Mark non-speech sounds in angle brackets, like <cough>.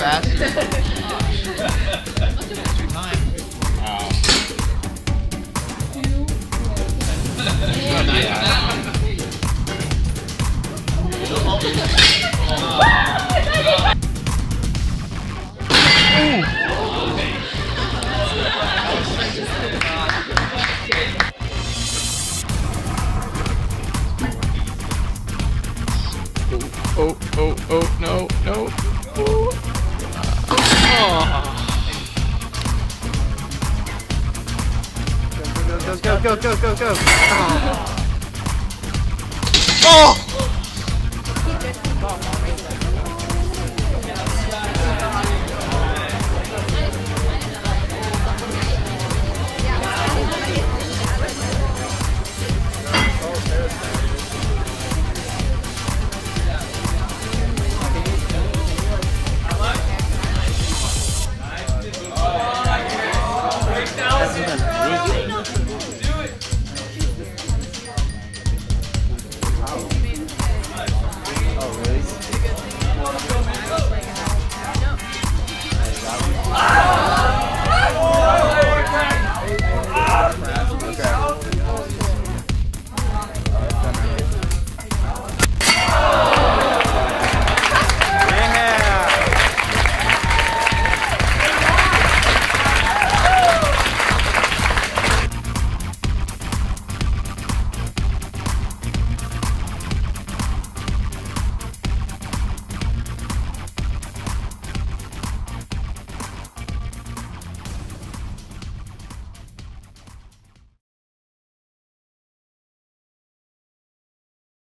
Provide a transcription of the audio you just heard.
<laughs> oh, oh, oh, no. Go, go, go, go, go, go. Oh! oh.